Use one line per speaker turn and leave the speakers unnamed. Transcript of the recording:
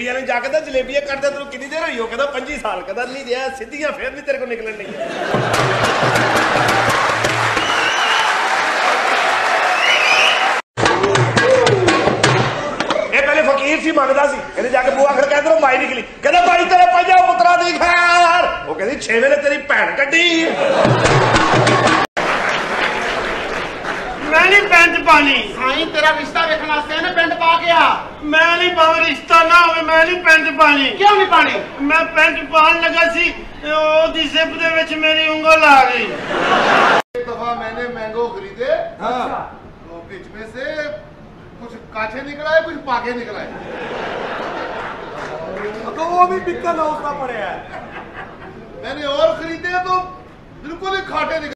ਜਲੇਬੀਆਂ ਨੇ ਜਾ ਕੇ ਤਾਂ ਜਲੇਬੀਆਂ ਕੱਢਦੇ ਤੈਨੂੰ ਕਿੰਨੀ ਦੇਰ ਹੋਈ ਉਹ? ਕਹਿੰਦਾ 25 ਸਾਲ ਕਹਿੰਦਾ ਨਹੀਂ ਦਿਆ ਸਿੱਧੀਆਂ ਫੇਰ ਨਹੀਂ ਤੇਰੇ ਕੋਲ ਨਿਕਲਣ ਨਹੀਂ ਇਹ ਪਹਿਲੇ ਫਕੀਰ ਸੀ ਮੰਗਦਾ ਸੀ। ਕਹਿੰਦੇ ਜਾ ਕੇ ਬੂਆ ਖੜ ਕੇ ਮਾਈ ਨਿਕਲੀ। ਕਹਿੰਦਾ ਭਾਈ ਤੇਰੇ ਪੰਜਾਂ ਪੁੱਤਰਾਂ ਦੀ ਖੈਰ। ਉਹ ਕਹਿੰਦੀ ਛੇਵੇਂ ਨੇ ਤੇਰੀ ਭੈਣ ਕੱਢੀ।
ਮੈਂ ਨਹੀਂ ਪੈਂਟ ਪਾਣੀ
ਸਾਈਂ ਤੇਰਾ ਰਿਸ਼ਤਾ ਵੇਖਣ ਵਾਸਤੇ ਇਹਨੇ ਪਿੰਡ ਪਾ ਕੇ ਆ।
ਮੈਂ ਨਹੀਂ ਭਾਵੇਂ ਰਿਸ਼ਤਾ ਨਾ ਹੋਵੇ ਮੈਂ ਨਹੀਂ ਪੈਂਟ ਪਾਣੀ
ਕਿਉਂ ਨਹੀਂ ਪਾਣੀ
ਮੈਂ ਪੈਂਟ ਪਾਣ ਲੱਗਾ ਸੀ ਤੇ ਉਹਦੀ ਜ਼ਿਪ ਦੇ ਵਿੱਚ ਮੇਰੀ ਉਂਗਲ ਆ ਗਈ
एक दफा मैंने मैंगो खरीदे हाँ तो बीच में से कुछ काछे निकला है कुछ पाके निकला है
तो वो भी बिकल उसका पड़े है
मैंने और खरीदे तो बिल्कुल ही खाटे निकले